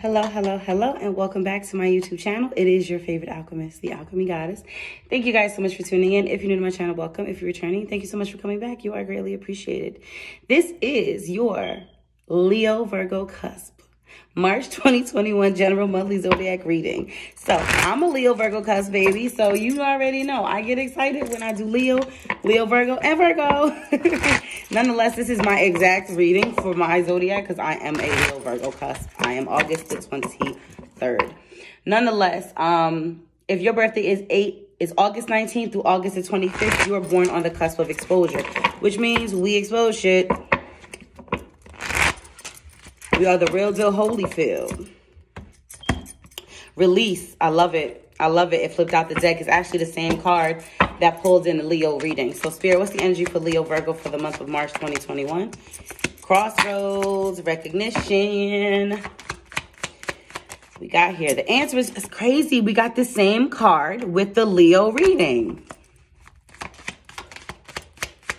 Hello, hello, hello, and welcome back to my YouTube channel. It is your favorite alchemist, the Alkemy Goddess. Thank you guys so much for tuning in. If you're new to my channel, welcome. If you're returning, thank you so much for coming back. You are greatly appreciated. This is your Leo Virgo cusp. March 2021 general monthly zodiac reading. So I'm a Leo Virgo cusp baby. So you already know I get excited when I do Leo, Leo Virgo, and Virgo. Nonetheless, this is my exact reading for my zodiac because I am a Leo Virgo cusp. I am August the 23rd. Nonetheless, um, if your birthday is 8 is August 19th through August the 25th, you are born on the cusp of exposure, which means we expose shit. We are the real deal Holyfield. Release. I love it. I love it. It flipped out the deck. It's actually the same card that pulled in the Leo reading. So, Spirit, what's the energy for Leo Virgo for the month of March 2021? Crossroads, recognition. We got here. The answer is crazy. We got the same card with the Leo reading.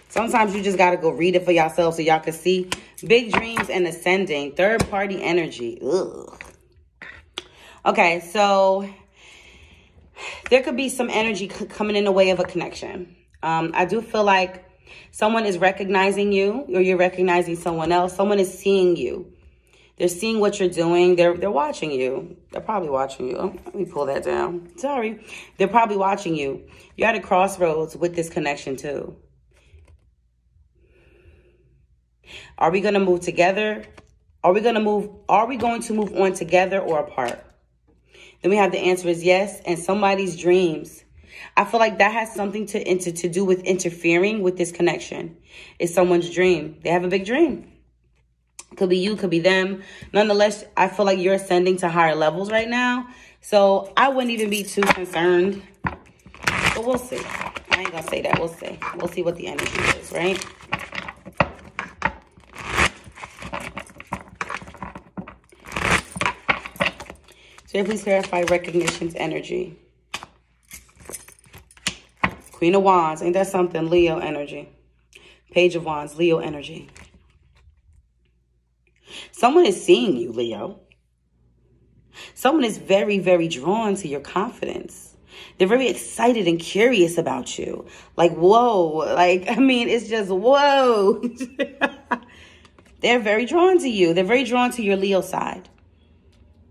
Sometimes you just got to go read it for yourself so y'all can see Big dreams and ascending. Third party energy. Ugh. Okay, so there could be some energy coming in the way of a connection. Um, I do feel like someone is recognizing you or you're recognizing someone else. Someone is seeing you. They're seeing what you're doing. They're they're watching you. They're probably watching you. Oh, let me pull that down. Sorry. They're probably watching you. You're at a crossroads with this connection too. Are we going to move together? Are we going to move? Are we going to move on together or apart? Then we have the answer is yes. And somebody's dreams. I feel like that has something to, to, to do with interfering with this connection. It's someone's dream. They have a big dream. Could be you, could be them. Nonetheless, I feel like you're ascending to higher levels right now. So I wouldn't even be too concerned. But we'll see. I ain't gonna say that. We'll see. We'll see what the energy is, right? Please clarify recognition's energy. Queen of Wands. Ain't that something? Leo energy. Page of Wands. Leo energy. Someone is seeing you, Leo. Someone is very, very drawn to your confidence. They're very excited and curious about you. Like, whoa. Like, I mean, it's just, whoa. They're very drawn to you. They're very drawn to your Leo side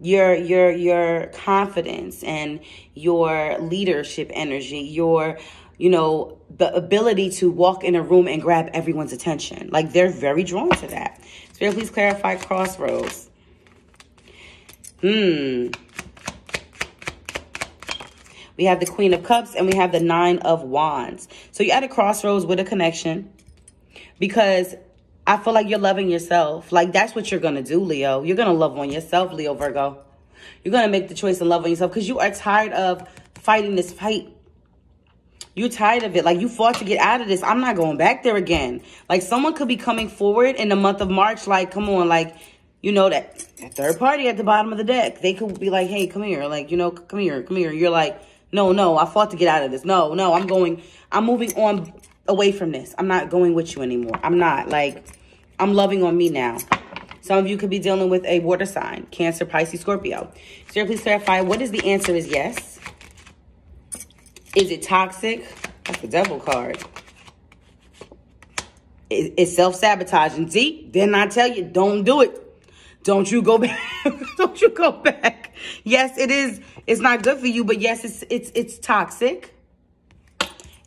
your your your confidence and your leadership energy your you know the ability to walk in a room and grab everyone's attention. Like they're very drawn to that. Spirit please clarify crossroads. Hmm. We have the queen of cups and we have the nine of wands. So you're at a crossroads with a connection because I feel like you're loving yourself. Like that's what you're going to do, Leo. You're going to love on yourself, Leo Virgo. You're going to make the choice to love on yourself because you are tired of fighting this fight. You're tired of it. Like you fought to get out of this. I'm not going back there again. Like someone could be coming forward in the month of March. Like, come on, like, you know, that, that third party at the bottom of the deck. They could be like, hey, come here. Like, you know, come here, come here. You're like, no, no, I fought to get out of this. No, no, I'm going, I'm moving on away from this. I'm not going with you anymore. I'm not. Like, I'm loving on me now. Some of you could be dealing with a water sign, Cancer, Pisces, Scorpio. So please clarify, what is the answer is yes? Is it toxic? That's the devil card. It's self-sabotaging. See, then I tell you, don't do it. Don't you go back. don't you go back. Yes, it is. It's not good for you, but yes, it's it's it's toxic.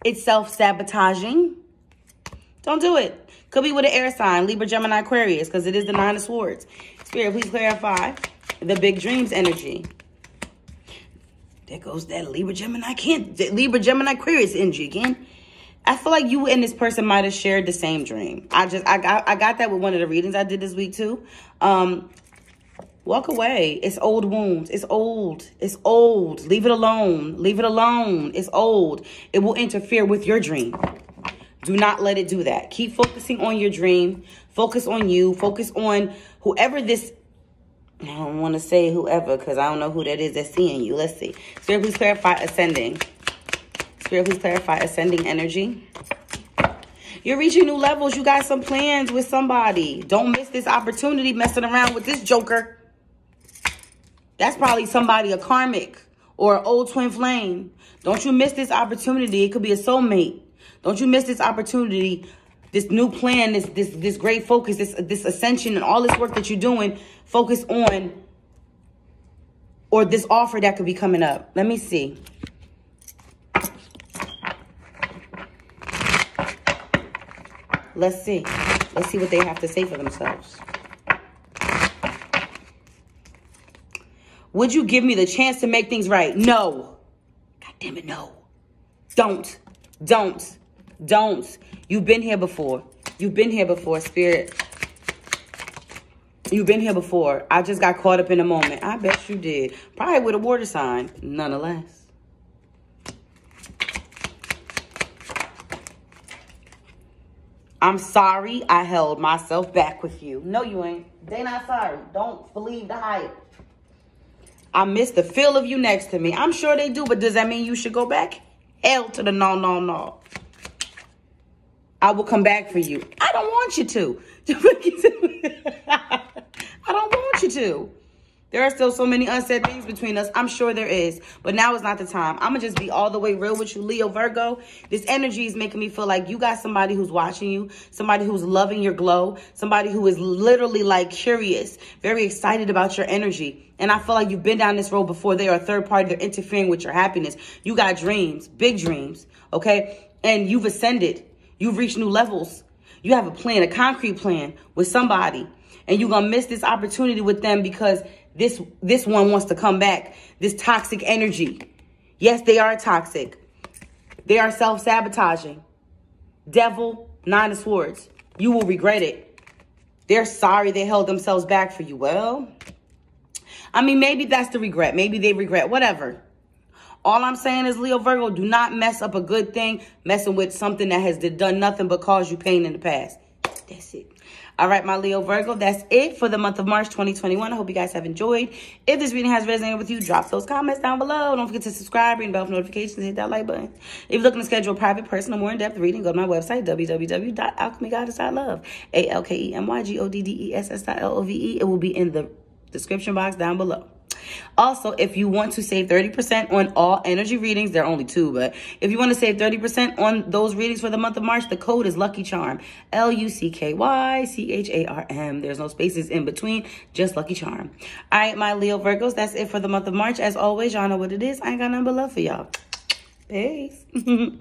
It's self-sabotaging. Don't do it. Could be with an air sign, Libra, Gemini, Aquarius, because it is the Nine of Swords. Spirit, please clarify the big dreams energy. There goes that Libra, Gemini, can't, Libra, Gemini, Aquarius energy again. I feel like you and this person might have shared the same dream. I just, I got, I got that with one of the readings I did this week too. Um, walk away. It's old wounds. It's old. It's old. Leave it alone. Leave it alone. It's old. It will interfere with your dream. Do not let it do that. Keep focusing on your dream. Focus on you. Focus on whoever this, I don't want to say whoever because I don't know who that is that's seeing you. Let's see. Spirit, please clarify ascending. Spirit, please clarify ascending energy. You're reaching new levels. You got some plans with somebody. Don't miss this opportunity messing around with this joker. That's probably somebody, a karmic or an old twin flame. Don't you miss this opportunity. It could be a soulmate. Don't you miss this opportunity, this new plan, this this this great focus, this this ascension and all this work that you're doing. Focus on or this offer that could be coming up. Let me see. Let's see. Let's see what they have to say for themselves. Would you give me the chance to make things right? No. God damn it, no. Don't. Don't. Don't. You've been here before. You've been here before, Spirit. You've been here before. I just got caught up in a moment. I bet you did. Probably with a water sign, nonetheless. I'm sorry I held myself back with you. No, you ain't. They not sorry. Don't believe the hype. I miss the feel of you next to me. I'm sure they do, but does that mean you should go back? Hell to the no, no, no. I will come back for you. I don't want you to. I don't want you to. There are still so many unsaid things between us. I'm sure there is. But now is not the time. I'm going to just be all the way real with you, Leo Virgo. This energy is making me feel like you got somebody who's watching you, somebody who's loving your glow, somebody who is literally like curious, very excited about your energy. And I feel like you've been down this road before. They are a third party. They're interfering with your happiness. You got dreams, big dreams, okay? And you've ascended. You've reached new levels. You have a plan, a concrete plan with somebody. And you're going to miss this opportunity with them because this this one wants to come back. This toxic energy. Yes, they are toxic. They are self-sabotaging. Devil, nine of swords. You will regret it. They're sorry they held themselves back for you. Well, I mean, maybe that's the regret. Maybe they regret, whatever. All I'm saying is, Leo Virgo, do not mess up a good thing messing with something that has done nothing but cause you pain in the past. That's it. All right, my Leo Virgo, that's it for the month of March 2021. I hope you guys have enjoyed. If this reading has resonated with you, drop those comments down below. Don't forget to subscribe, ring bell for notifications, hit that like button. If you're looking to schedule a private, personal, more in-depth reading, go to my website, www.alkemygoddess.love. A-L-K-E-M-Y-G-O-D-D-E-S-S-I-L-O-V-E. It will be in the description box down below. Also, if you want to save 30% on all energy readings, there are only two, but if you want to save 30% on those readings for the month of March, the code is Lucky Charm. L-U-C-K-Y-C-H-A-R-M. There's no spaces in between, just Lucky Charm. All right, my Leo Virgos, that's it for the month of March. As always, y'all know what it is. I ain't got nothing but love for y'all. Peace.